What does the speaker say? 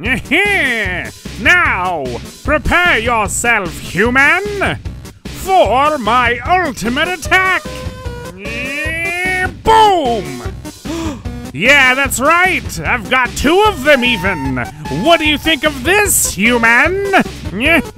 now, prepare yourself, human, for my ultimate attack. Boom! Yeah, that's right. I've got two of them even. What do you think of this, human?